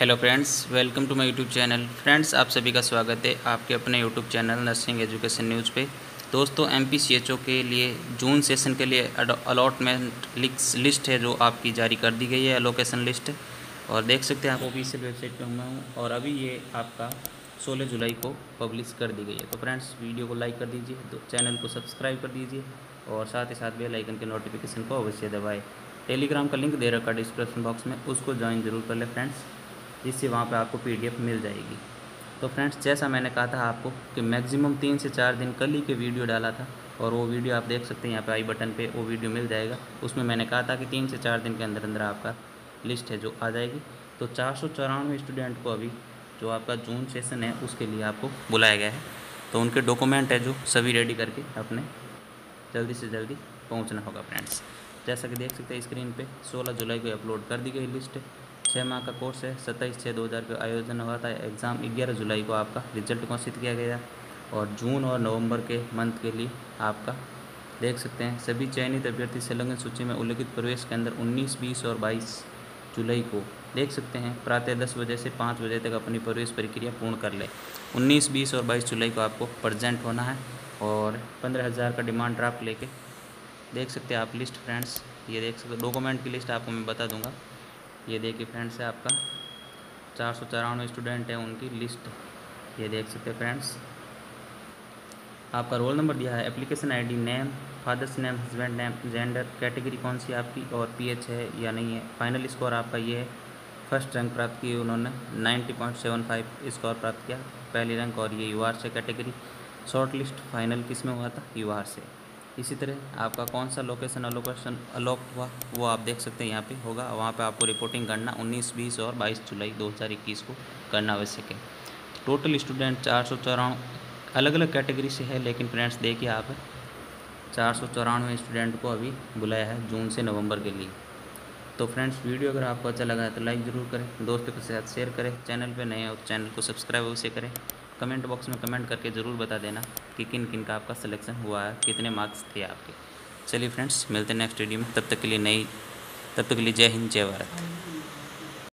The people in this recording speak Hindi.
Hello friends, welcome to my YouTube channel. Friends, आप सभी का स्वागत है आपके अपने YouTube channel nursing education news पे। दोस्तों एम के लिए, जून सेशन के लिए अलॉटमेंट लिस्ट है जो आपकी जारी कर दी गई है एलोकेशन लिस्ट और देख सकते हैं आप ऑफिशियल वेबसाइट पर हुआ हूँ और अभी ये आपका सोलह जुलाई को पब्लिश कर दी गई है। तो फ्रेंड्स, वीडियो को लाइक कर दीजिए तो चैनल को सब्सक्राइब कर दीजिए और साथ ही साथ बेल आइकन के नोटिफिकेशन को अवश्य दबाएँ। टेलीग्राम का लिंक दे रखा डिस्क्रिप्शन बॉक्स में, उसको ज्वाइन ज़रूर कर लें फ्रेंड्स। जिससे वहाँ पर आपको पीडीएफ मिल जाएगी। तो फ्रेंड्स, जैसा मैंने कहा था आपको कि मैक्सिमम तीन से चार दिन कल ही के वीडियो डाला था और वो वीडियो आप देख सकते हैं यहाँ पे आई बटन पे, वो वीडियो मिल जाएगा। उसमें मैंने कहा था कि तीन से चार दिन के अंदर अंदर आपका लिस्ट है जो आ जाएगी। तो चार सौ चौरानवे स्टूडेंट को अभी जो आपका जून सेशन है, उसके लिए आपको बुलाया गया है। तो उनके डॉक्यूमेंट है जो सभी रेडी करके अपने जल्दी से जल्दी पहुँचना होगा, फ्रेंड्स। जैसा कि देख सकते हैं स्क्रीन पर सोलह जुलाई को अपलोड कर दी गई लिस्ट छः माह का कोर्स है सत्ताईस छः दो हज़ार का आयोजन हुआ था एग्ज़ाम ग्यारह जुलाई को आपका रिज़ल्ट घोषित किया गया और जून और नवंबर के मंथ के लिए आपका देख सकते हैं सभी चयनित अभ्यर्थी संलग्न सूची में उल्लिखित प्रवेश के अंदर 19, 20 और 22 जुलाई को देख सकते हैं प्रातः दस बजे से पाँच बजे तक अपनी प्रवेश प्रक्रिया पूर्ण कर ले। 19, 20 और 22 जुलाई को आपको प्रजेंट होना है और पंद्रह हज़ार का डिमांड ड्राफ्ट लेके देख सकते हैं आप लिस्ट फ्रेंड्स ये देख सकते डॉक्यूमेंट की लिस्ट आपको मैं बता दूँगा। ये देखिए फ्रेंड्स है आपका। चार सौ चौरानवे स्टूडेंट है उनकी लिस्ट ये देख सकते हैं फ्रेंड्स आपका रोल नंबर दिया है application ID name father's name husband name gender category कौन सी आपकी और पीएच है या नहीं है। फाइनल स्कोर आपका ये है। फ़र्स्ट रैंक प्राप्त की उन्होंने, ninety point seven five score प्राप्त किया। पहली रैंक और ये यूआर से कैटेगरी शॉर्ट लिस्ट फाइनल किसमें हुआ था? यूआर से इसी तरह आपका कौन सा लोकेशन अलोकेशन अलोक हुआ वो आप देख सकते हैं यहाँ पे होगा। वहाँ पे आपको रिपोर्टिंग करना 19, 20 और 22 जुलाई 2021 को करना आवश्यक है। टोटल स्टूडेंट चार सौ चौरानवे अलग अलग कैटेगरी से है लेकिन फ्रेंड्स देखिए आप चार सौ चौरानवे स्टूडेंट को अभी बुलाया है जून से नवंबर के लिए। तो फ्रेंड्स वीडियो अगर आपको अच्छा लगा है तो लाइक ज़रूर करें दोस्तों के साथ शेयर करें चैनल पर नए तो चैनल को सब्सक्राइब अवश्य करें। कमेंट बॉक्स में कमेंट करके ज़रूर बता देना कि किन किन का आपका सिलेक्शन हुआ है, कितने मार्क्स थे आपके। चलिए फ्रेंड्स मिलते हैं नेक्स्ट वीडियो में। तब तक के लिए नई, तब तक के लिए जय हिंद, जय भारत।